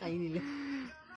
Kainin nila.